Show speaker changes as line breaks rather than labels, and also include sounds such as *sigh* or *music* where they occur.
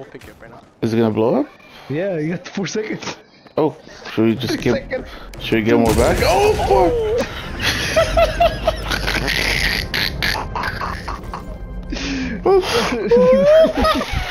we'll pick you up right now.
Is it gonna blow up?
Yeah, you got four seconds.
Oh, should we just get? Should we get more back? *laughs* Oh *laughs* *laughs* fuck!